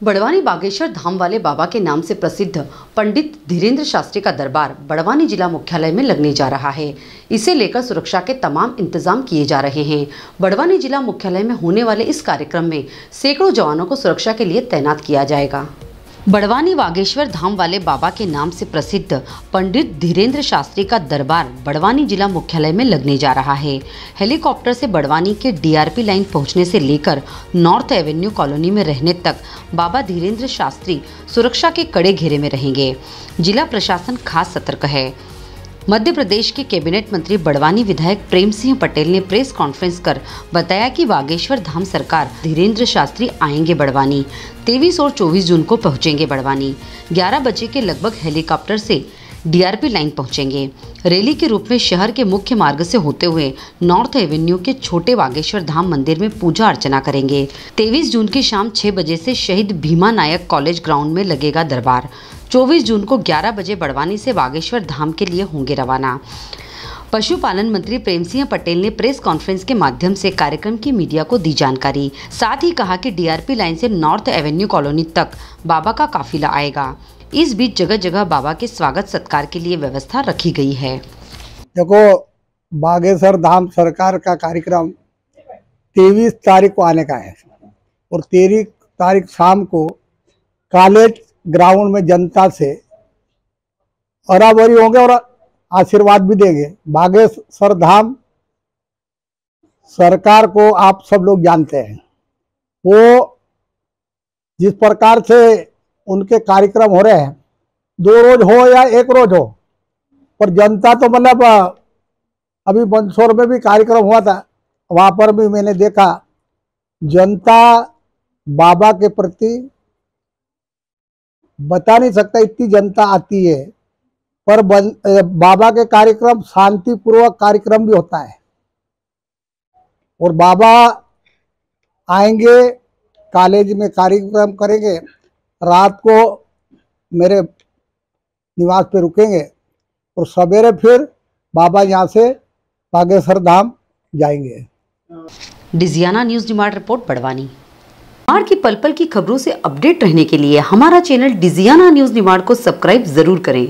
बड़वानी बागेश्वर धाम वाले बाबा के नाम से प्रसिद्ध पंडित धीरेन्द्र शास्त्री का दरबार बड़वानी जिला मुख्यालय में लगने जा रहा है। इसे लेकर सुरक्षा के तमाम इंतज़ाम किए जा रहे हैं। बड़वानी जिला मुख्यालय में होने वाले इस कार्यक्रम में सैकड़ों जवानों को सुरक्षा के लिए तैनात किया जाएगा। बड़वानी बागेश्वर धाम वाले बाबा के नाम से प्रसिद्ध पंडित धीरेन्द्र शास्त्री का दरबार बड़वानी जिला मुख्यालय में लगने जा रहा है। हेलीकॉप्टर से बड़वानी के डीआरपी लाइन पहुँचने से लेकर नॉर्थ एवेन्यू कॉलोनी में रहने तक बाबा धीरेन्द्र शास्त्री सुरक्षा के कड़े घेरे में रहेंगे। जिला प्रशासन खास सतर्क है। मध्य प्रदेश के कैबिनेट मंत्री बड़वानी विधायक प्रेम सिंह पटेल ने प्रेस कॉन्फ्रेंस कर बताया कि बागेश्वर धाम सरकार धीरेन्द्र शास्त्री आएँगे बड़वानी। तेईस और 24 जून को पहुँचेंगे बड़वानी। 11 बजे के लगभग हेलीकॉप्टर से डीआरपी लाइन पहुँचेंगे। रैली के रूप में शहर के मुख्य मार्ग से होते हुए नॉर्थ एवेन्यू के छोटे बागेश्वर धाम मंदिर में पूजा अर्चना करेंगे। 23 जून की शाम 6 बजे से शहीद भीमा नायक कॉलेज ग्राउंड में लगेगा दरबार। 24 जून को 11 बजे बड़वानी से बागेश्वर धाम के लिए होंगे रवाना। पशुपालन मंत्री प्रेम सिंह पटेल ने प्रेस कॉन्फ्रेंस के माध्यम से कार्यक्रम की मीडिया को दी जानकारी। साथ ही कहा कि डीआरपी लाइन से नॉर्थ एवेन्यू कॉलोनी तक बाबा का काफिला आएगा। इस बीच जगह जगह बाबा के स्वागत सत्कार के लिए व्यवस्था रखी गई है। देखो, बागेश्वर धाम सरकार का कार्यक्रम तेईस तारीख को आने का है और तेईस तारीख शाम को कॉलेज ग्राउंड में जनता से बराबरी होंगे और आशीर्वाद भी देंगे। बागेश्वर धाम सरकार को आप सब लोग जानते हैं। वो जिस प्रकार से उनके कार्यक्रम हो रहे हैं। दो रोज हो या एक रोज हो, पर जनता तो मतलब अभी मंदसौर में भी कार्यक्रम हुआ था, वहाँ पर भी मैंने देखा। जनता बाबा के प्रति बता नहीं सकता इतनी जनता आती है, पर बाबा के कार्यक्रम शांतिपूर्वक कार्यक्रम भी होता है। और बाबा आएँगे, कॉलेज में कार्यक्रम करेंगे रात को मेरे निवास पे रुकेंगे और सवेरे फिर बाबा यहाँ से बागेश्वर धाम जाएँगे। Digiana news demand report, Barwani. Nimar की पल पल की खबरों से अपडेट रहने के लिए हमारा चैनल डिजियाना न्यूज़ निमाड़ को सब्सक्राइब ज़रूर करें।